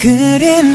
그림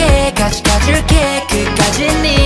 줄게 같이 가줄게 끝까지 네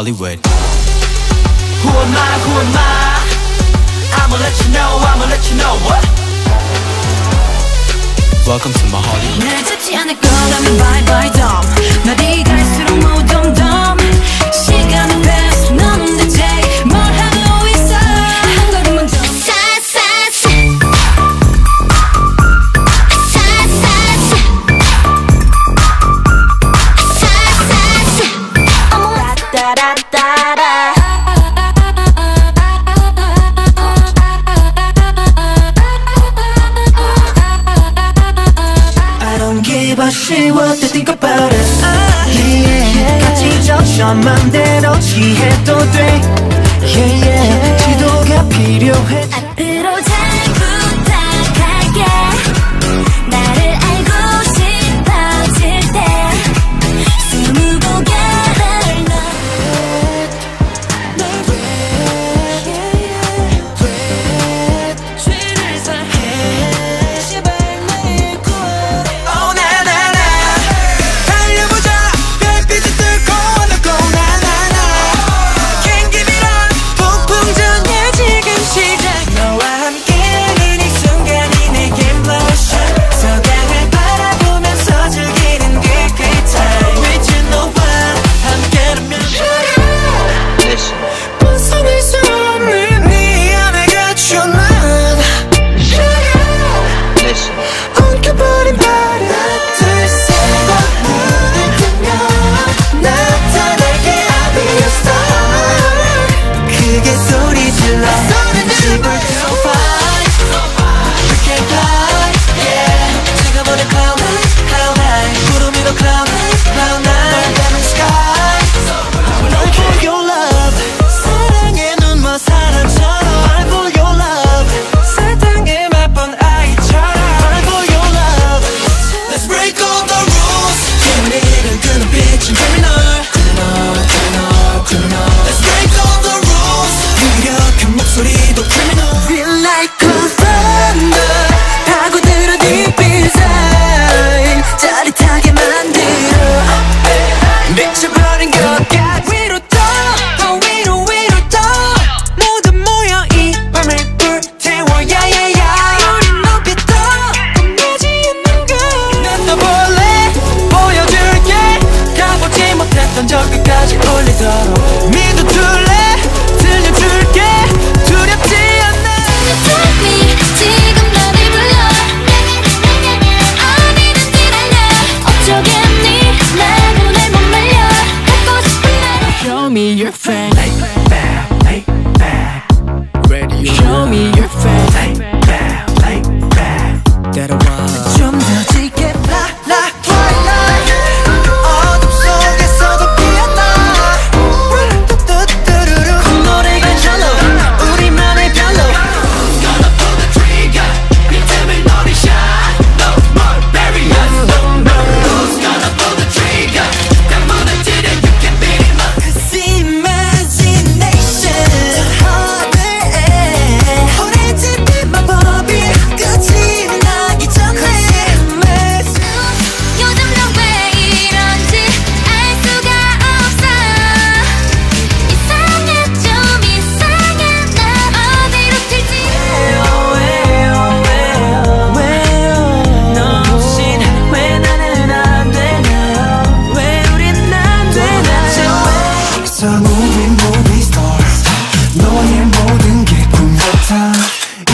Hollywood. Who am I? Who am I? I'ma let you know. I'ma let you know what. Welcome to my Hollywood. 날 잡지 않을 거라면 bye bye dumb. 날이 갈수록 모두 맘대로 취해도 돼. Yeah, yeah. 지도가 필요해. 앞으로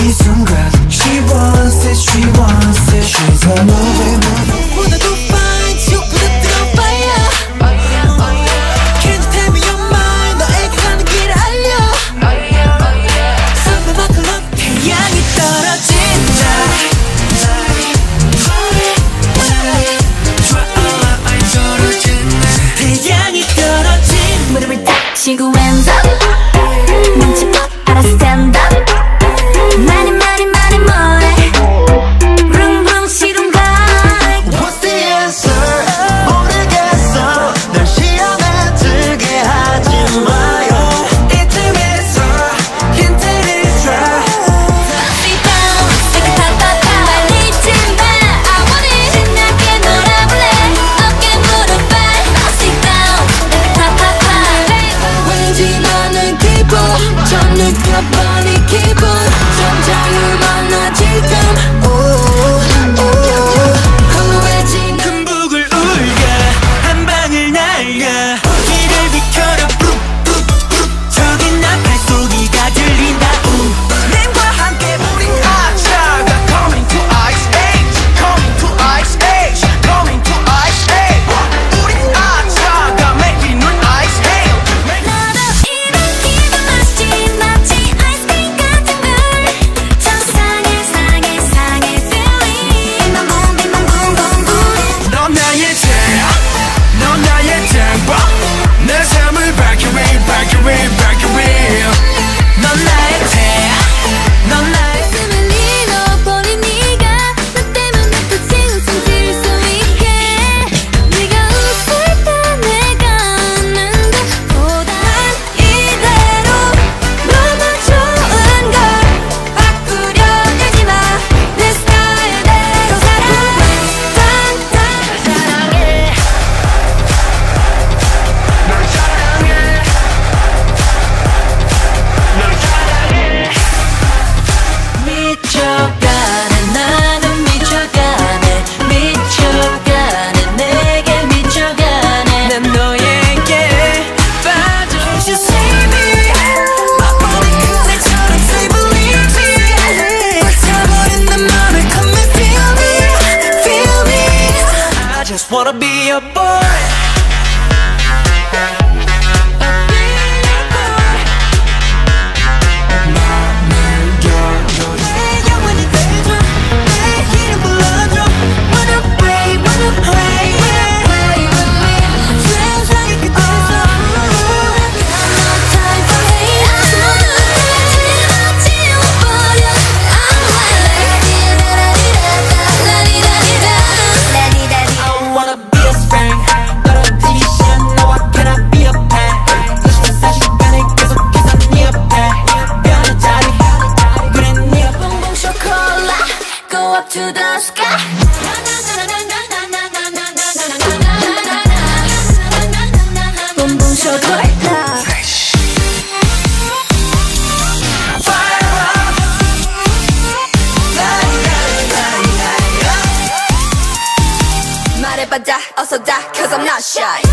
一层 i'll die also die, cause I'm not shy.